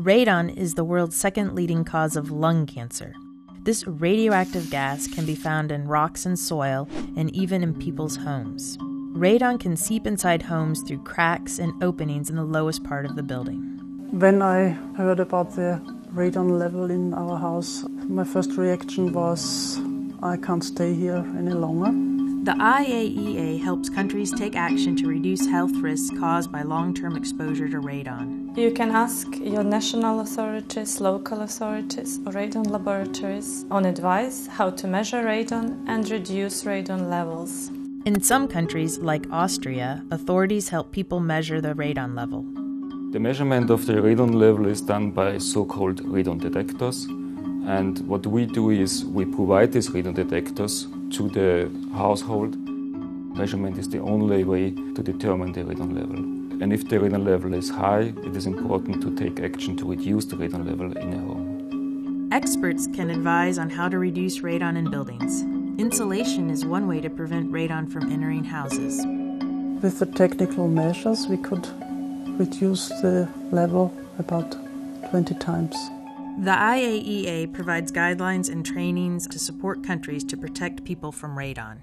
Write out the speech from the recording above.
Radon is the world's second leading cause of lung cancer. This radioactive gas can be found in rocks and soil and even in people's homes. Radon can seep inside homes through cracks and openings in the lowest part of the building. When I heard about the radon level in our house, my first reaction was I can't stay here any longer. The IAEA helps countries take action to reduce health risks caused by long term exposure to radon. You can ask your national authorities, local authorities, or radon laboratories on advice how to measure radon and reduce radon levels. In some countries, like Austria, authorities help people measure the radon level. The measurement of the radon level is done by so called radon detectors. And what we do is we provide these radon detectors to the household. Measurement is the only way to determine the radon level. And if the radon level is high, it is important to take action to reduce the radon level in a home. Experts can advise on how to reduce radon in buildings. Insulation is one way to prevent radon from entering houses. With the technical measures, we could reduce the level about 20 times. The IAEA provides guidelines and trainings to support countries to protect people from radon.